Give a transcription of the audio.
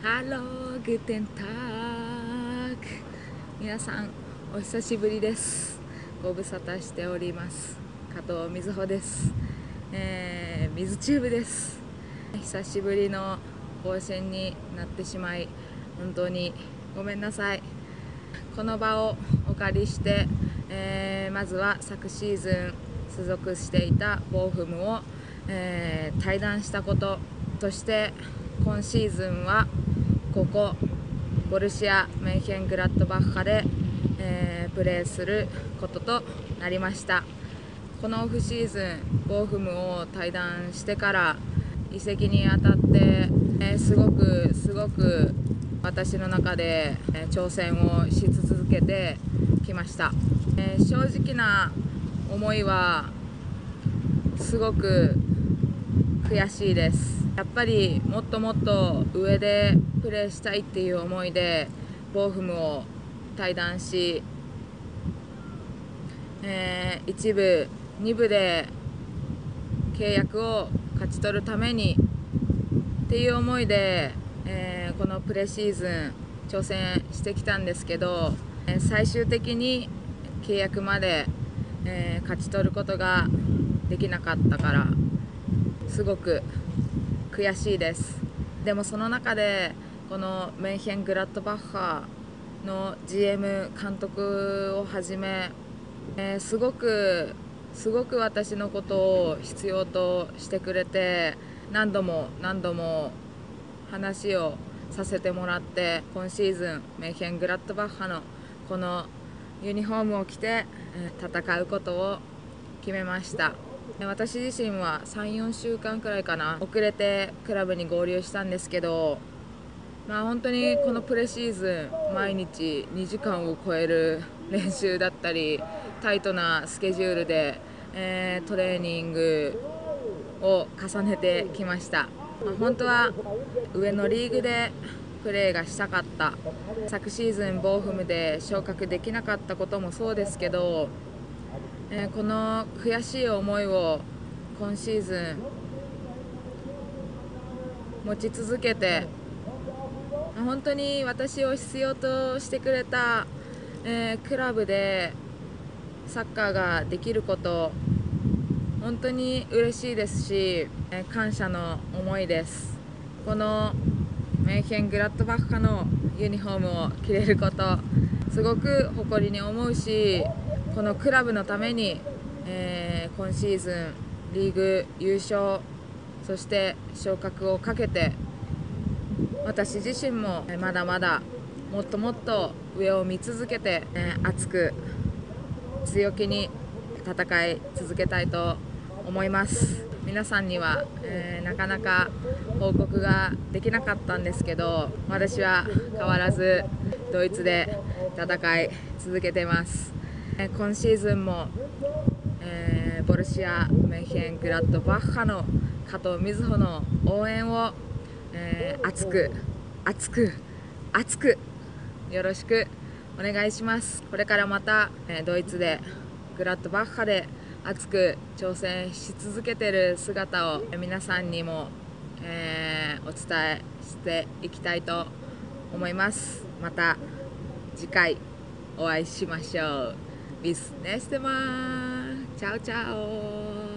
ハローグテンターク。皆さんお久しぶりです。ご無沙汰しております。加藤瑞穂です、えー、水チューブです。久しぶりの更新になってしまい本当にごめんなさい。この場をお借りして、えーまずは昨シーズン所属していたボーフムを、えー退団したことそして今シーズンはここボルシア・メンヘングラッドバッハで、えープレーすることとなりました。このオフシーズンボーフムを退団してから移籍にあたって、えーすごくすごく私の中で、えー挑戦をし続けてきました、えー正直な思いはすごく悔しいです。やっぱりもっともっと上でプレーしたいっていう思いでボーフムを退団し、えー一部二部で契約を勝ち取るためにっていう思いで、えーこのプレシーズン挑戦してきたんですけど、最終的に契約まで、えー勝ち取ることができなかったからすごく悔しいです。でもその中でこのメンヘン・グラッドバッハの GM 監督をはじめ、えーすごくすごく私のことを必要としてくれて何度も何度も話をさせてもらって今シーズンメンヘン・グラッドバッハのこのユニフォームを着て戦うことを決めました。私自身は34週間くらいかな遅れてクラブに合流したんですけどまあ本当にこのプレシーズン毎日2時間を超える練習だったりタイトなスケジュールで、えートレーニングを重ねてきました、まあ本当は上のリーグでプレーがしたかった昨シーズンボーフムで昇格できなかったこともそうですけど、えーこの悔しい思いを今シーズン持ち続けて本当に私を必要としてくれた、えークラブでサッカーができること本当に嬉しいですし、えー感謝の思いです。このメンヘン・グラッドバッハのユニフォームを着れることすごく誇りに思うしこのクラブのために、えー今シーズンリーグ優勝そして昇格をかけて私自身もまだまだもっともっと上を見続けて、えー熱く強気に戦い続けたいと思います。皆さんには、えーなかなか報告ができなかったんですけど私は変わらずドイツで戦い続けています、え今シーズンも、えーボルシア・メンヘン・グラッドバッハの加藤瑞穂の応援を、えー熱く熱く熱くよろしくお願いします。これからまた、えドイツでグラッドバッハで熱く挑戦し続けてる姿を皆さんにも、えーお伝えしていきたいと思います。また次回お会いしましょう。ビスネステマチャオチャオ